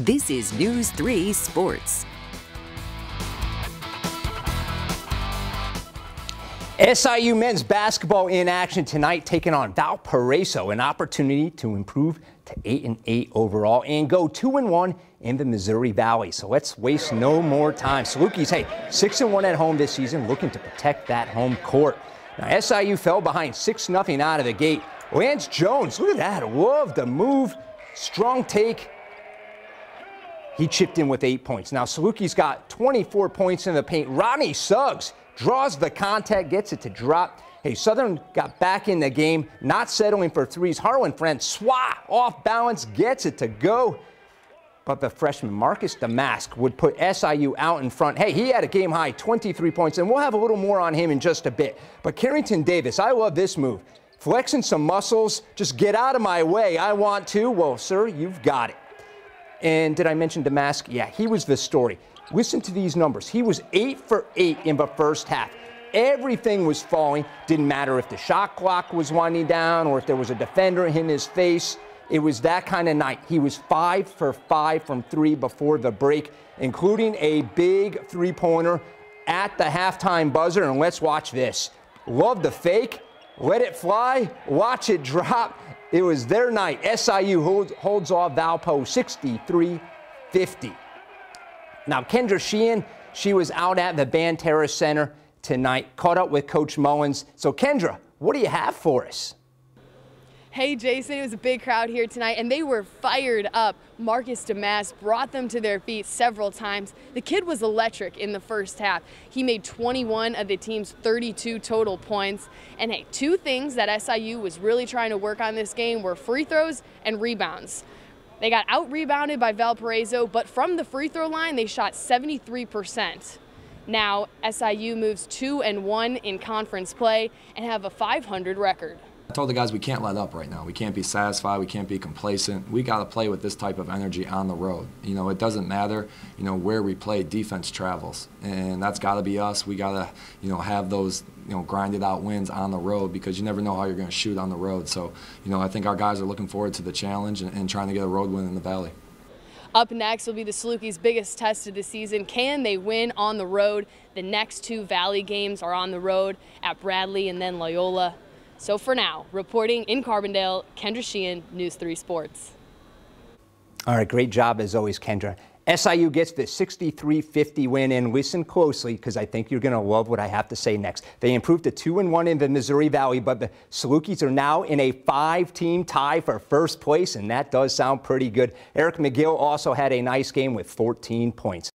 This is News 3 Sports. SIU men's basketball in action tonight, taking on Valparaiso, an opportunity to improve to 8 and 8 overall and go 2 and 1 in the Missouri Valley. So let's waste no more time. Salukis, hey, 6 and 1 at home this season, looking to protect that home court. Now, SIU fell behind 6 0 out of the gate. Lance Jones, look at that. Love the move. Strong take. He chipped in with eight points. Now, Saluki's got 24 points in the paint. Ronnie Suggs draws the contact, gets it to drop. Hey, Southern got back in the game, not settling for threes. Harlan swat off balance, gets it to go. But the freshman Marcus Domask would put SIU out in front. Hey, he had a game high 23 points, and we'll have a little more on him in just a bit. But Carrington Davis, I love this move. Flexing some muscles, just get out of my way. I want to. Well, sir, you've got it. And did I mention Domask? Yeah, he was the story. Listen to these numbers. He was eight for eight in the first half. Everything was falling. Didn't matter if the shot clock was winding down or if there was a defender in his face. It was that kind of night. He was five for five from three before the break, including a big three pointer at the halftime buzzer. And let's watch this. Love the fake. Let it fly. Watch it drop. It was their night. SIU holds, holds off Valpo 63 50. Now, Kendra Sheehan, she was out at the Banterra Center tonight, caught up with Coach Mullins. So, Kendra, what do you have for us? Hey Jason, it was a big crowd here tonight and they were fired up. Marcus Domask brought them to their feet several times. The kid was electric in the first half. He made 21 of the team's 32 total points. And hey, two things that SIU was really trying to work on this game were free throws and rebounds. They got out rebounded by Valparaiso, but from the free throw line, they shot 73%. Now, SIU moves 2 and 1 in conference play and have a 500 record. I told the guys we can't let up right now. We can't be satisfied. We can't be complacent. We got to play with this type of energy on the road. You know, it doesn't matter, you know, where we play, defense travels. And that's got to be us. We got to, you know, have those, you know, grinded out wins on the road because you never know how you're going to shoot on the road. So, you know, I think our guys are looking forward to the challenge and, and trying to get a road win in the Valley. Up next will be the Salukis' biggest test of the season. Can they win on the road? The next two Valley games are on the road at Bradley and then Loyola. So for now, reporting in Carbondale, Kendra Sheehan, News 3 Sports. All right, great job as always, Kendra. SIU gets the 63-50 win, and listen closely because I think you're going to love what I have to say next. They improved to 2 and 1 in the Missouri Valley, but the Salukis are now in a five-team tie for first place, and that does sound pretty good. Eric McGill also had a nice game with 14 points.